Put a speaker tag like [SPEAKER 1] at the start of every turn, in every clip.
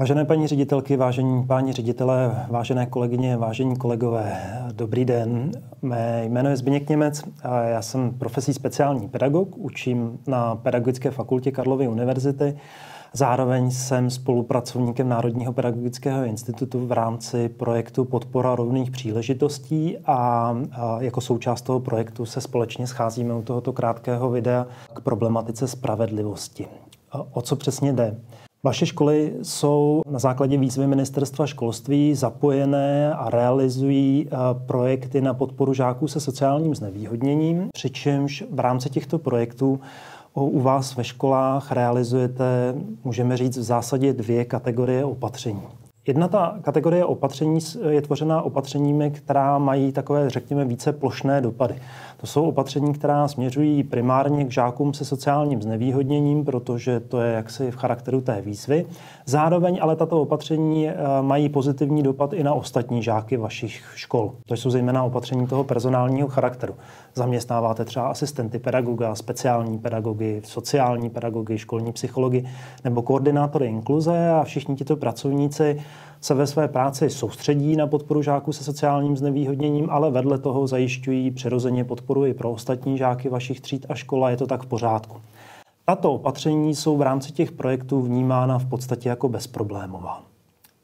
[SPEAKER 1] Vážené paní ředitelky, vážení páni ředitelé, vážené kolegyně, vážení kolegové, dobrý den. Mé jméno je Zbigněk Němec a já jsem profesí speciální pedagog, učím na Pedagogické fakultě Karlovy univerzity. Zároveň jsem spolupracovníkem Národního pedagogického institutu v rámci projektu Podpora rovných příležitostí a jako součást toho projektu se společně scházíme u tohoto krátkého videa k problematice spravedlivosti. O co přesně jde? Vaše školy jsou na základě výzvy ministerstva školství zapojené a realizují eh, projekty na podporu žáků se sociálním znevýhodněním, přičemž v rámci těchto projektů u vás ve školách realizujete, můžeme říct, v zásadě dvě kategorie opatření. Jedna ta kategorie opatření je tvořená opatřeními, která mají takové, řekněme, více plošné dopady. To jsou opatření, která směřují primárně k žákům se sociálním znevýhodněním, protože to je jaksi v charakteru té výzvy. Zároveň ale tato opatření eh, mají pozitivní dopad i na ostatní žáky vašich škol. To jsou zejména opatření toho personálního charakteru. Zaměstnáváte třeba asistenty pedagoga, speciální pedagogy, sociální pedagogy, školní psychologi nebo koordinátory inkluze a všichni tito pracovníci se ve své práci soustředí na podporu žáků se sociálním znevýhodněním, ale vedle toho zajišťují přirozeně podporu i pro ostatní žáky vašich tříd a škola. Je to tak v pořádku. Tato opatření jsou v rámci těch projektů vnímána v podstatě jako bezproblémová.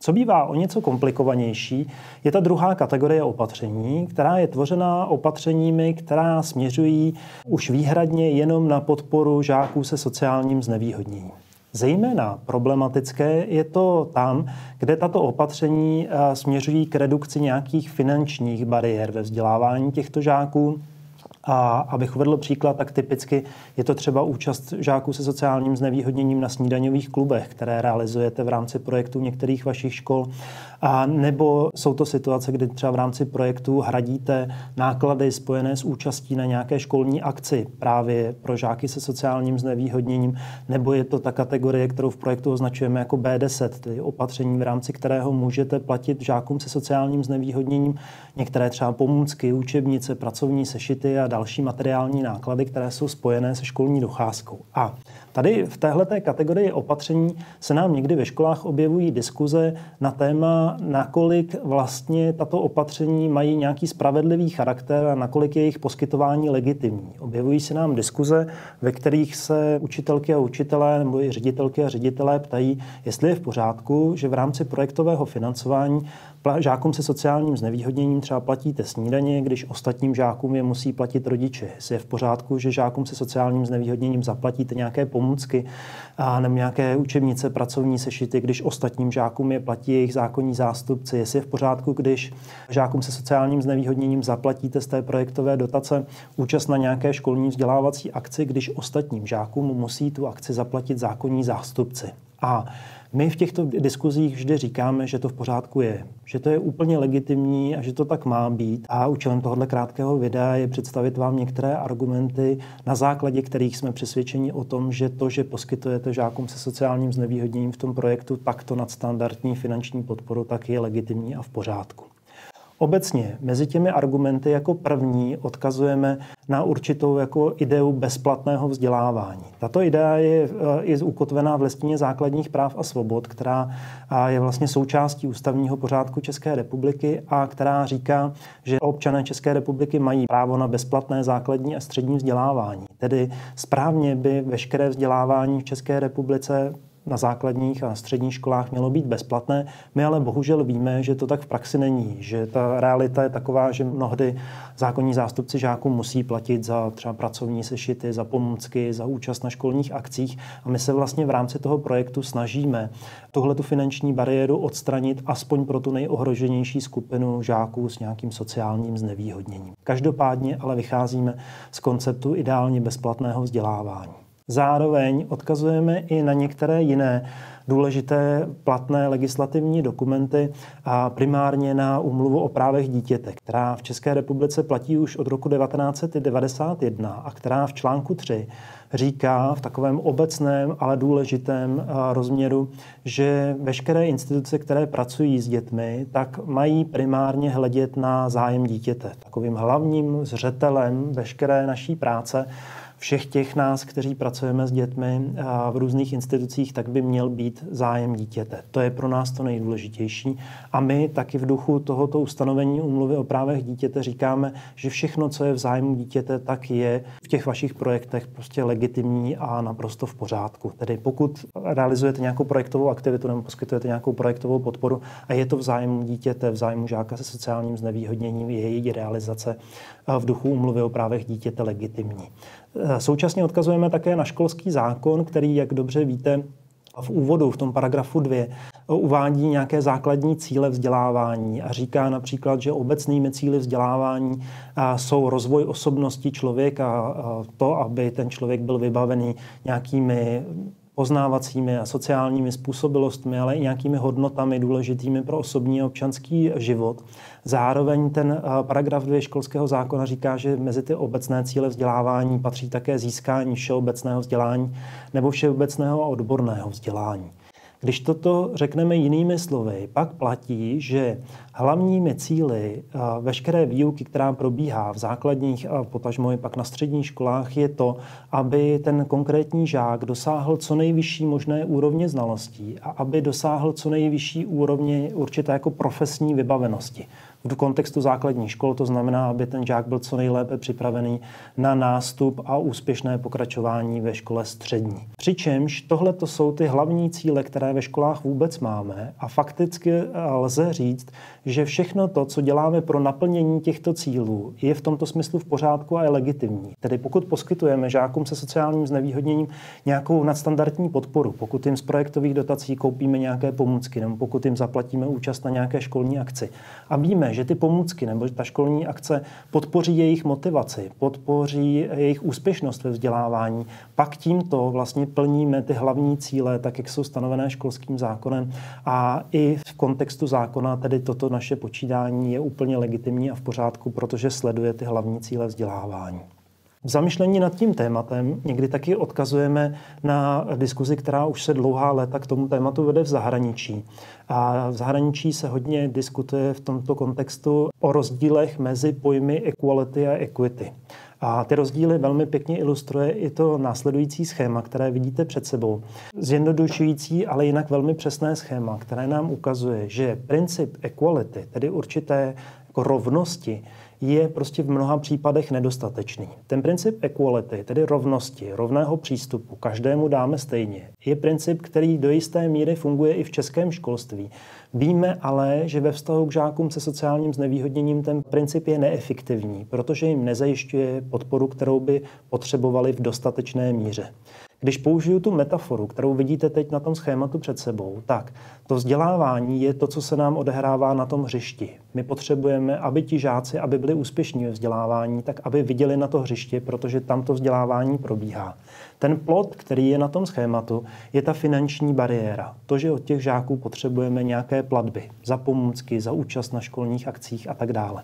[SPEAKER 1] Co bývá o něco komplikovanější, je ta druhá kategorie opatření, která je tvořená opatřeními, která směřují už výhradně jenom na podporu žáků se sociálním znevýhodněním. Zejména problematické je to tam, kde tato opatření eh, směřují k redukci nějakých finančních bariér ve vzdělávání těchto žáků, a abych uvedl příklad, tak typicky je to třeba účast žáků se sociálním znevýhodněním na snídaňových klubech, které realizujete v rámci projektů některých vašich škol. A nebo jsou to situace, kdy třeba v rámci projektu hradíte náklady spojené s účastí na nějaké školní akci právě pro žáky se sociálním znevýhodněním, nebo je to ta kategorie, kterou v projektu označujeme jako B10, tedy opatření, v rámci kterého můžete platit žákům se sociálním znevýhodněním některé třeba pomůcky, učebnice, pracovní sešity a další materiální náklady, které jsou spojené se školní docházkou. A tady v téhle kategorii opatření se nám někdy ve školách objevují diskuze na téma, nakolik vlastně tato opatření mají nějaký spravedlivý charakter a nakolik je jejich poskytování legitimní. Objevují se nám diskuze, ve kterých se učitelky a učitelé nebo i ředitelky a ředitelé ptají, jestli je v pořádku, že v rámci projektového financování žákům se sociálním znevýhodněním třeba platíte snídaně, když ostatním žákům je musí platit rodiče. Jestli je v pořádku, že žákům se sociálním znevýhodněním zaplatíte nějaké pomůcky a nebo nějaké učebnice, pracovní sešity, když ostatním žákům je platí jejich zákonní zástupci. Jestli je v pořádku, když žákům se sociálním znevýhodněním zaplatíte z té projektové dotace účast na nějaké školní vzdělávací akci, když ostatním žákům musí tu akci zaplatit zákonní zástupci. A my v těchto diskuzích vždy říkáme, že to v pořádku je, že to je úplně legitimní a že to tak má být. A účelem tohoto krátkého videa je představit vám některé argumenty, na základě kterých jsme přesvědčeni o tom, že to, že poskytujete žákům se sociálním znevýhodněním v tom projektu takto nadstandardní finanční podporu, tak je legitimní a v pořádku. Obecně mezi těmi argumenty jako první odkazujeme na určitou jako ideu bezplatného vzdělávání. Tato idea je, eh, je ukotvená v listině základních práv a svobod, která je vlastně součástí ústavního pořádku České republiky a která říká, že občané České republiky mají právo na bezplatné základní a střední vzdělávání. Tedy správně by veškeré vzdělávání v České republice na základních a středních školách mělo být bezplatné. My ale bohužel víme, že to tak v praxi není, že ta realita je taková, že mnohdy zákonní zástupci žáků musí platit za třeba pracovní sešity, za pomůcky, za účast na školních akcích a my se vlastně v rámci toho projektu snažíme tuhle tu finanční bariéru odstranit aspoň pro tu nejohroženější skupinu žáků s nějakým sociálním znevýhodněním. Každopádně ale vycházíme z konceptu ideálně bezplatného vzdělávání. Zároveň odkazujeme i na některé jiné důležité platné legislativní dokumenty a primárně na úmluvu o právech dítěte, která v České republice platí už od roku 1991 a která v článku 3 říká v takovém obecném, ale důležitém eh, rozměru, že veškeré instituce, které pracují s dětmi, tak mají primárně hledět na zájem dítěte. Takovým hlavním zřetelem veškeré naší práce všech těch nás, kteří pracujeme s dětmi v různých institucích, tak by měl být zájem dítěte. To je pro nás to nejdůležitější. A my taky v duchu tohoto ustanovení umluvy o právech dítěte říkáme, že všechno, co je v zájmu dítěte, tak je v těch vašich projektech prostě legitimní a naprosto v pořádku. Tedy pokud realizujete nějakou projektovou aktivitu nebo poskytujete nějakou projektovou podporu a je to v zájmu dítěte, v zájmu žáka se sociálním znevýhodněním, je její realizace v duchu umluvy o právech dítěte legitimní. Současně odkazujeme také na školský zákon, který, jak dobře víte, v úvodu, v tom paragrafu 2, uvádí nějaké základní cíle vzdělávání a říká například, že obecnými cíly vzdělávání jsou rozvoj osobnosti člověka, a to, aby ten člověk byl vybavený nějakými poznávacími a sociálními způsobilostmi, ale i nějakými hodnotami důležitými pro osobní a občanský život. Zároveň ten paragraf 2 školského zákona říká, že mezi ty obecné cíle vzdělávání patří také získání všeobecného vzdělání nebo všeobecného a odborného vzdělání. Když toto řekneme jinými slovy, pak platí, že hlavními cíly veškeré výuky, která probíhá v základních a potažmo i pak na středních školách, je to, aby ten konkrétní žák dosáhl co nejvyšší možné úrovně znalostí a aby dosáhl co nejvyšší úrovně určité jako profesní vybavenosti v kontextu základní škol, to znamená, aby ten žák byl co nejlépe připravený na nástup a úspěšné pokračování ve škole střední. Přičemž tohle to jsou ty hlavní cíle, které ve školách vůbec máme a fakticky lze říct, že všechno to, co děláme pro naplnění těchto cílů, je v tomto smyslu v pořádku a je legitimní. Tedy pokud poskytujeme žákům se sociálním znevýhodněním nějakou nadstandardní podporu, pokud jim z projektových dotací koupíme nějaké pomůcky nebo pokud jim zaplatíme účast na nějaké školní akci a víme, že ty pomůcky nebo ta školní akce podpoří jejich motivaci, podpoří jejich úspěšnost ve vzdělávání, pak tímto vlastně plníme ty hlavní cíle, tak jak jsou stanovené školským zákonem a i v kontextu zákona tedy toto naše počítání je úplně legitimní a v pořádku, protože sleduje ty hlavní cíle vzdělávání. V zamyšlení nad tím tématem někdy taky odkazujeme na diskuzi, která už se dlouhá léta k tomu tématu vede v zahraničí. A v zahraničí se hodně diskutuje v tomto kontextu o rozdílech mezi pojmy equality a equity. A ty rozdíly velmi pěkně ilustruje i to následující schéma, které vidíte před sebou. Zjednodušující, ale jinak velmi přesné schéma, které nám ukazuje, že princip equality, tedy určité jako rovnosti, je prostě v mnoha případech nedostatečný. Ten princip equality, tedy rovnosti, rovného přístupu, každému dáme stejně, je princip, který do jisté míry funguje i v českém školství. Víme ale, že ve vztahu k žákům se sociálním znevýhodněním ten princip je neefektivní, protože jim nezajišťuje podporu, kterou by potřebovali v dostatečné míře. Když použiju tu metaforu, kterou vidíte teď na tom schématu před sebou, tak to vzdělávání je to, co se nám odehrává na tom hřišti. My potřebujeme, aby ti žáci, aby byli úspěšní ve vzdělávání, tak aby viděli na to hřiště, protože tam to vzdělávání probíhá. Ten plot, který je na tom schématu, je ta finanční bariéra. To, že od těch žáků potřebujeme nějaké platby za pomůcky, za účast na školních akcích a tak dále.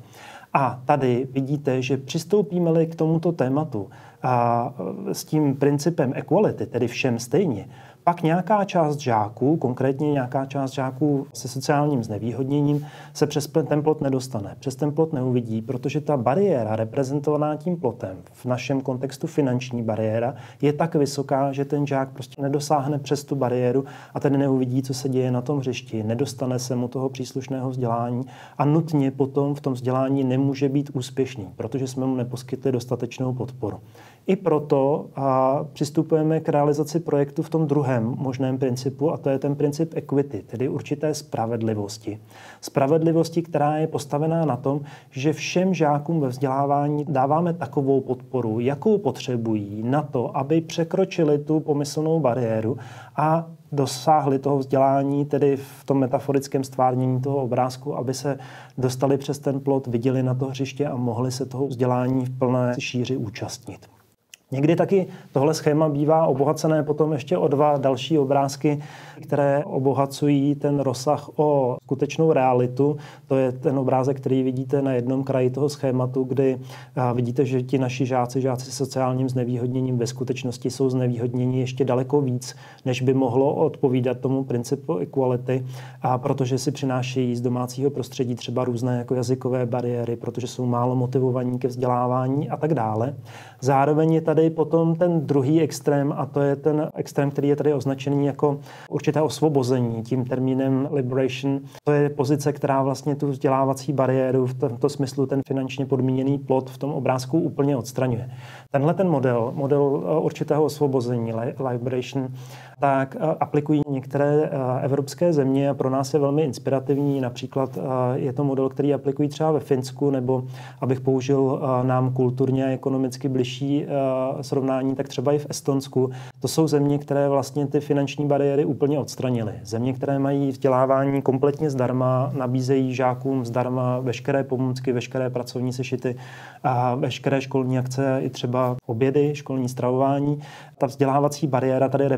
[SPEAKER 1] A tady vidíte, že přistoupíme-li k tomuto tématu a s tím principem equality, tedy všem stejně, pak nějaká část žáků, konkrétně nějaká část žáků se sociálním znevýhodněním, se přes ten plot nedostane, přes ten plot neuvidí, protože ta bariéra reprezentovaná tím plotem, v našem kontextu finanční bariéra, je tak vysoká, že ten žák prostě nedosáhne přes tu bariéru a ten neuvidí, co se děje na tom hřišti, nedostane se mu toho příslušného vzdělání a nutně potom v tom vzdělání nemůže být úspěšný, protože jsme mu neposkytli dostatečnou podporu. I proto a přistupujeme k realizaci projektu v tom druhém možném principu, a to je ten princip equity, tedy určité spravedlivosti. Spravedlivosti, která je postavená na tom, že všem žákům ve vzdělávání dáváme takovou podporu, jakou potřebují na to, aby překročili tu pomyslnou bariéru a dosáhli toho vzdělání, tedy v tom metaforickém stvárnění toho obrázku, aby se dostali přes ten plot, viděli na to hřiště a mohli se toho vzdělání v plné šíři účastnit. Někdy taky tohle schéma bývá obohacené potom ještě o dva další obrázky, které obohacují ten rozsah o skutečnou realitu. To je ten obrázek, který vidíte na jednom kraji toho schématu, kdy vidíte, že ti naši žáci, žáci s sociálním znevýhodněním ve skutečnosti jsou znevýhodněni ještě daleko víc, než by mohlo odpovídat tomu principu equality, a protože si přinášejí z domácího prostředí třeba různé jako jazykové bariéry, protože jsou málo motivovaní ke vzdělávání a tak dále. Zároveň je tady tady potom ten druhý extrém, a to je ten extrém, který je tady označený jako určité osvobození tím termínem liberation. To je pozice, která vlastně tu vzdělávací bariéru v tomto smyslu ten finančně podmíněný plot v tom obrázku úplně odstraňuje. Tenhle ten model, model eh, určitého osvobození, liberation, tak eh, aplikují některé eh, evropské země a pro nás je velmi inspirativní. Například je to model, který aplikují třeba ve Finsku, nebo abych použil nám kulturně a ekonomicky bližší srovnání, tak třeba i v Estonsku. To jsou země, které vlastně ty finanční bariéry úplně odstranily. Země, které mají vzdělávání kompletně zdarma, nabízejí žákům zdarma veškeré pomůcky, veškeré pracovní sešity a veškeré školní akce, i třeba obědy, školní stravování. Ta vzdělávací bariéra tady je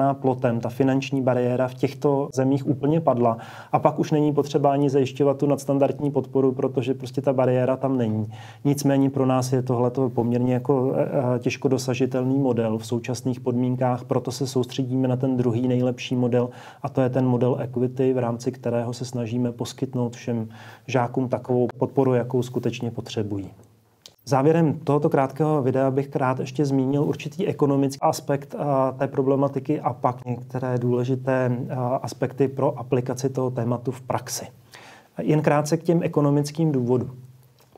[SPEAKER 1] reprezentovaná plotem, ta finanční bariéra v těchto zemích úplně padla. A pak už není potřeba ani zajišťovat tu nadstandardní podporu, protože prostě ta bariéra tam není. Nicméně pro nás je tohle poměrně jako e, e, těžko dosažitelný model v současných podmínkách, proto se soustředíme na ten druhý nejlepší model a to je ten model equity, v rámci kterého se snažíme poskytnout všem žákům takovou podporu, jakou skutečně potřebují. Závěrem tohoto krátkého videa bych rád ještě zmínil určitý ekonomický aspekt té problematiky a pak některé důležité aspekty pro aplikaci toho tématu v praxi. Jen krátce k těm ekonomickým důvodům.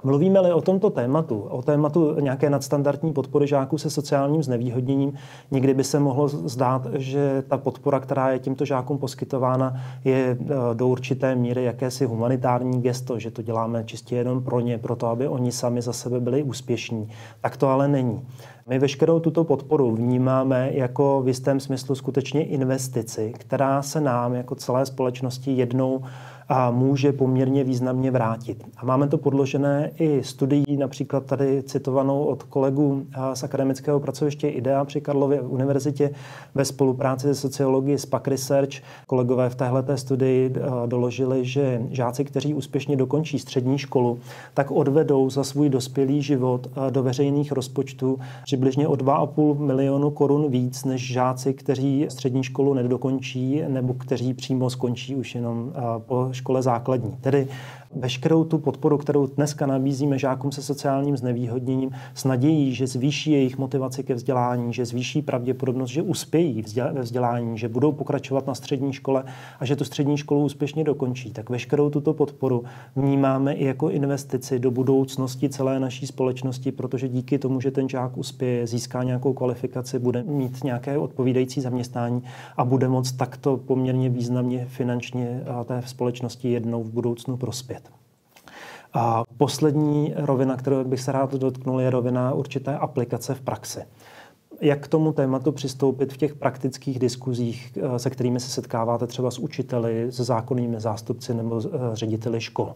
[SPEAKER 1] Mluvíme-li o tomto tématu, o tématu nějaké nadstandardní podpory žáků se sociálním znevýhodněním, někdy by se mohlo zdát, že ta podpora, která je tímto žákům poskytována, je e, do určité míry jakési humanitární gesto, že to děláme čistě jenom pro ně, proto aby oni sami za sebe byli úspěšní. Tak to ale není. My veškerou tuto podporu vnímáme jako v jistém smyslu skutečně investici, která se nám jako celé společnosti jednou a může poměrně významně vrátit. A máme to podložené i studií, například tady citovanou od kolegů z akademického pracoviště IDEA při Karlově univerzitě ve spolupráci se sociologií SPAC Research. Kolegové v téhleté studii doložili, že žáci, kteří úspěšně dokončí střední školu, tak odvedou za svůj dospělý život do veřejných rozpočtů přibližně o 2,5 milionu korun víc než žáci, kteří střední školu nedokončí nebo kteří přímo skončí už jenom po škole základní. Tedy veškerou tu podporu, kterou dneska nabízíme žákům se sociálním znevýhodněním, s nadějí, že zvýší jejich motivaci ke vzdělání, že zvýší pravděpodobnost, že uspějí ve vzdělání, že budou pokračovat na střední škole a že tu střední školu úspěšně dokončí, tak veškerou tuto podporu vnímáme i jako investici do budoucnosti celé naší společnosti, protože díky tomu, že ten žák uspěje, získá nějakou kvalifikaci, bude mít nějaké odpovídající zaměstnání a bude moct takto poměrně významně finančně té společnosti jednou v budoucnu prospět. A poslední rovina, kterou bych se rád dotknul, je rovina určité aplikace v praxi. Jak k tomu tématu přistoupit v těch praktických diskuzích, eh, se kterými se setkáváte třeba s učiteli, s zákonnými zástupci nebo eh, řediteli škol?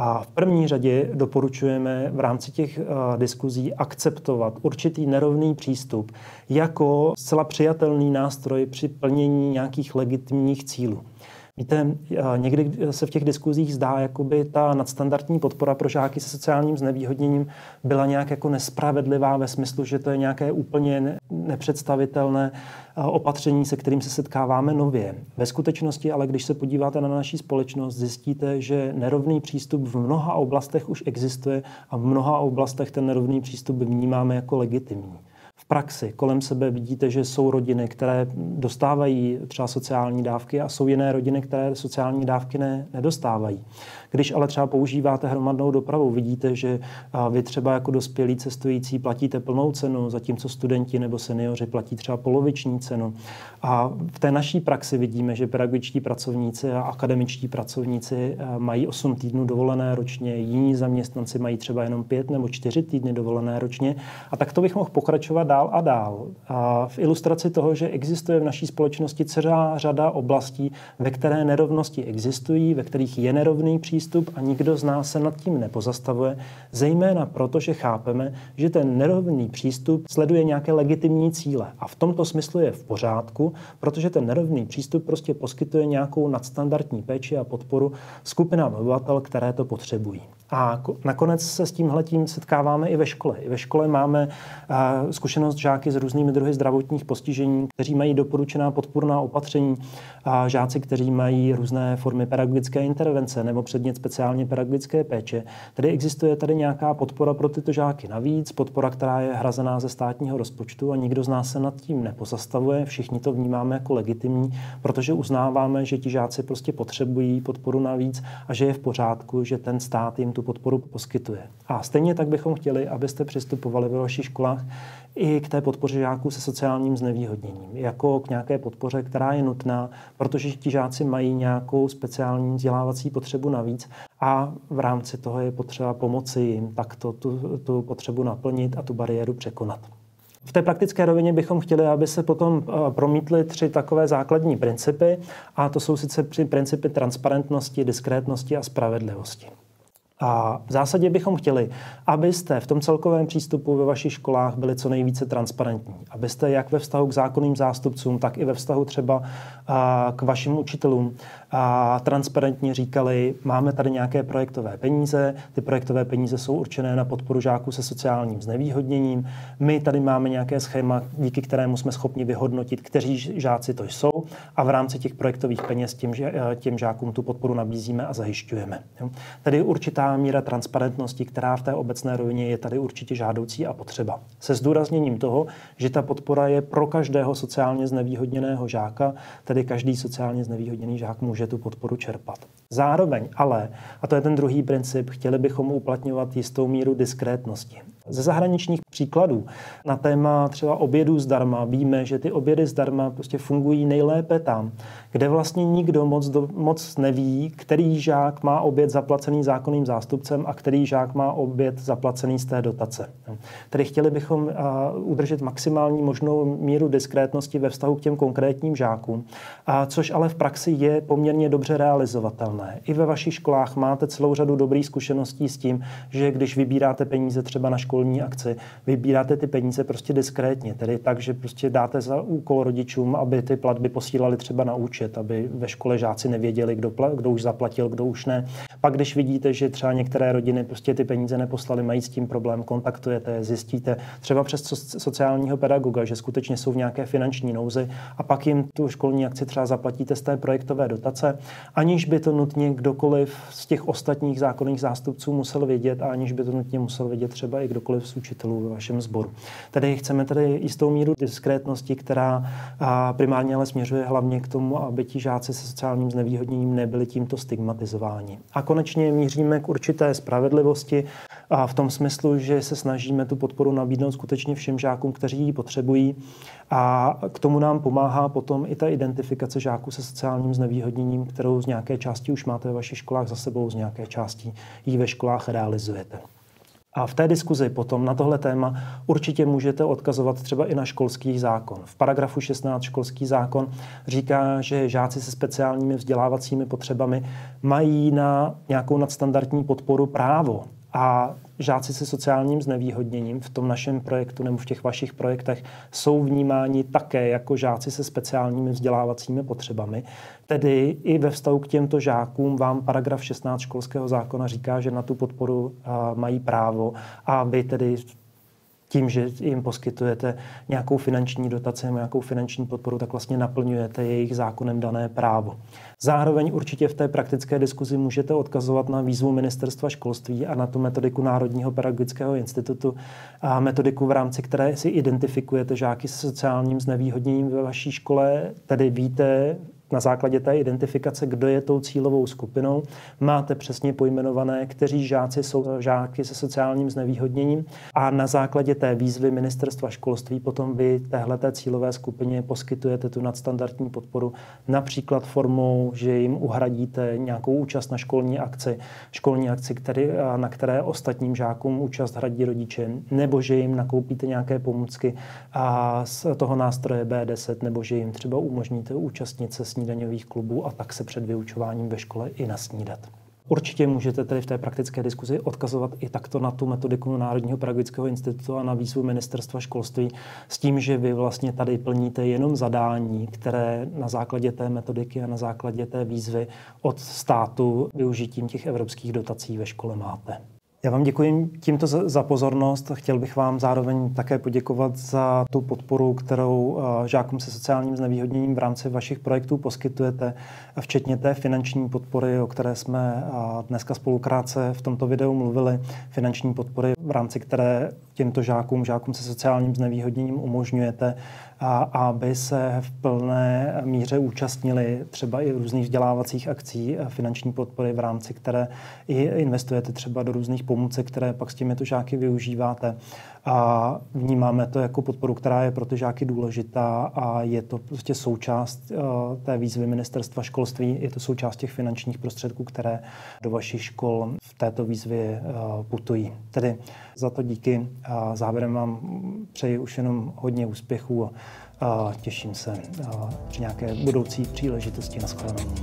[SPEAKER 1] A v první řadě doporučujeme v rámci těch uh, diskuzí akceptovat určitý nerovný přístup jako zcela přijatelný nástroj při plnění nějakých legitimních cílů. Víte, někdy se v těch diskuzích zdá, jakoby ta nadstandardní podpora pro žáky se sociálním znevýhodněním byla nějak jako nespravedlivá ve smyslu, že to je nějaké úplně nepředstavitelné opatření, se kterým se setkáváme nově. Ve skutečnosti ale, když se podíváte na naší společnost, zjistíte, že nerovný přístup v mnoha oblastech už existuje a v mnoha oblastech ten nerovný přístup vnímáme jako legitimní praxi kolem sebe vidíte, že jsou rodiny, které dostávají třeba sociální dávky a jsou jiné rodiny, které sociální dávky ne, nedostávají. Když ale třeba používáte hromadnou dopravu, vidíte, že vy třeba jako dospělí cestující platíte plnou cenu, zatímco studenti nebo seniori platí třeba poloviční cenu. A v té naší praxi vidíme, že pedagogičtí pracovníci a akademičtí pracovníci mají 8 týdnů dovolené ročně, jiní zaměstnanci mají třeba jenom 5 nebo 4 týdny dovolené ročně. A tak to bych mohl pokračovat dál a dál. A v ilustraci toho, že existuje v naší společnosti celá řada oblastí, ve které nerovnosti existují, ve kterých je nerovný přístup přístup a nikdo z nás se nad tím nepozastavuje, zejména proto, že chápeme, že ten nerovný přístup sleduje nějaké legitimní cíle. A v tomto smyslu je v pořádku, protože ten nerovný přístup prostě poskytuje nějakou nadstandardní péči a podporu skupinám obyvatel, které to potřebují. A nakonec se s tímhletím setkáváme i ve škole. I ve škole máme uh, zkušenost žáky s různými druhy zdravotních postižení, kteří mají doporučená podpůrná opatření, žáci, kteří mají různé formy pedagogické intervence nebo předmět speciálně pedagogické péče. Tedy existuje tady nějaká podpora pro tyto žáky navíc, podpora, která je hrazená ze státního rozpočtu a nikdo z nás se nad tím nepozastavuje. Všichni to vnímáme jako legitimní, protože uznáváme, že ti žáci prostě potřebují podporu navíc a že je v pořádku, že ten stát jim tu podporu poskytuje. A stejně tak bychom chtěli, abyste přistupovali ve vašich školách i k té podpoře žáků se sociálním znevýhodněním, jako k nějaké podpoře, která je nutná, protože ti žáci mají nějakou speciální vzdělávací potřebu navíc a v rámci toho je potřeba pomoci jim takto tu, tu potřebu naplnit a tu bariéru překonat. V té praktické rovině bychom chtěli, aby se potom eh, promítly tři takové základní principy, a to jsou sice principy transparentnosti, diskrétnosti a spravedlivosti. A v zásadě bychom chtěli, abyste v tom celkovém přístupu ve vašich školách byli co nejvíce transparentní. Abyste jak ve vztahu k zákonným zástupcům, tak i ve vztahu třeba k vašim učitelům transparentně říkali, máme tady nějaké projektové peníze, ty projektové peníze jsou určené na podporu žáků se sociálním znevýhodněním. My tady máme nějaké schéma, díky kterému jsme schopni vyhodnotit, kteří žáci to jsou a v rámci těch projektových peněz těm, těm žákům tu podporu nabízíme a zajišťujeme. Tedy určitá míra transparentnosti, která v té obecné rovině je tady určitě žádoucí a potřeba. Se zdůrazněním toho, že ta podpora je pro každého sociálně znevýhodněného žáka, tedy každý sociálně znevýhodněný žák může tu podporu čerpat. Zároveň ale, a to je ten druhý princip, chtěli bychom uplatňovat jistou míru diskrétnosti. Ze zahraničních příkladů na téma třeba obědů zdarma víme, že ty obědy zdarma prostě fungují nejlépe tam, kde vlastně nikdo moc, do, moc neví, který žák má oběd zaplacený zákonným zástupcem a který žák má oběd zaplacený z té dotace. Tedy chtěli bychom udržet maximální možnou míru diskrétnosti ve vztahu k těm konkrétním žákům, a což ale v praxi je poměrně dobře realizovatelné. I ve vašich školách máte celou řadu dobrých zkušeností s tím, že když vybíráte peníze třeba na školní akci, vybíráte ty peníze prostě diskrétně, tedy tak, že prostě dáte za úkol rodičům, aby ty platby posílali třeba na účet, aby ve škole žáci nevěděli, kdo, kdo už zaplatil, kdo už ne. Pak, když vidíte, že třeba některé rodiny prostě ty peníze neposlali, mají s tím problém, kontaktujete, zjistíte třeba přes sociálního pedagoga, že skutečně jsou v nějaké finanční nouzi a pak jim tu školní akci třeba zaplatíte z té projektové dotace, aniž by to nutně kdokoliv z těch ostatních zákonných zástupců musel vědět a aniž by to nutně musel vědět třeba i kdokoliv z učitelů ve vašem sboru. Tedy chceme tady jistou míru diskrétnosti, která primárně ale směřuje hlavně k tomu, aby ti žáci se sociálním znevýhodněním nebyli tímto stigmatizováni. A konečně míříme k určité spravedlivosti a v tom smyslu, že se snažíme tu podporu nabídnout skutečně všem žákům, kteří ji potřebují. A k tomu nám pomáhá potom i ta identifikace žáků se sociálním znevýhodněním, kterou z nějaké části už máte ve vašich školách za sebou, z nějaké části ji ve školách realizujete. A v té diskuzi potom na tohle téma určitě můžete odkazovat třeba i na školský zákon. V paragrafu 16 školský zákon říká, že žáci se speciálními vzdělávacími potřebami mají na nějakou nadstandardní podporu právo. A žáci se sociálním znevýhodněním v tom našem projektu nebo v těch vašich projektech jsou vnímáni také jako žáci se speciálními vzdělávacími potřebami. Tedy i ve vztahu k těmto žákům vám paragraf 16 školského zákona říká, že na tu podporu mají právo a vy tedy tím, že jim poskytujete nějakou finanční dotaci nebo nějakou finanční podporu, tak vlastně naplňujete jejich zákonem dané právo. Zároveň určitě v té praktické diskuzi můžete odkazovat na výzvu Ministerstva školství a na tu metodiku Národního pedagogického institutu a metodiku, v rámci které si identifikujete žáky s sociálním znevýhodněním ve vaší škole, tedy víte, na základě té identifikace, kdo je tou cílovou skupinou, máte přesně pojmenované, kteří žáci jsou žáky se sociálním znevýhodněním. A na základě té výzvy ministerstva školství potom vy téhleté cílové skupině poskytujete tu nadstandardní podporu například formou, že jim uhradíte nějakou účast na školní akci, školní akci, který, na které ostatním žákům účast hradí rodiče, nebo že jim nakoupíte nějaké pomůcky a z toho nástroje B10, nebo že jim třeba umožníte účastnit se s snídaňových klubů a tak se před vyučováním ve škole i nasnídat. Určitě můžete tedy v té praktické diskuzi odkazovat i takto na tu metodiku Národního pedagogického institutu a na výzvu ministerstva školství s tím, že vy vlastně tady plníte jenom zadání, které na základě té metodiky a na základě té výzvy od státu využitím těch evropských dotací ve škole máte. Já vám děkuji tímto za pozornost. Chtěl bych vám zároveň také poděkovat za tu podporu, kterou eh, žákům se sociálním znevýhodněním v rámci vašich projektů poskytujete, včetně té finanční podpory, o které jsme eh, dneska spolukrátce v tomto videu mluvili. Finanční podpory, v rámci které těmto žákům, žákům se sociálním znevýhodněním umožňujete, aby se v plné míře účastnili třeba i různých vzdělávacích akcí finanční podpory, v rámci které i investujete třeba do různých pomůcek, které pak s těmito žáky využíváte. A vnímáme to jako podporu, která je pro ty žáky důležitá a je to prostě součást uh, té výzvy ministerstva školství, je to součást těch finančních prostředků, které do vašich škol v této výzvě uh, putují. Tedy za to díky a závěrem vám přeji už jenom hodně úspěchů a těším se při nějaké budoucí příležitosti na shledanou.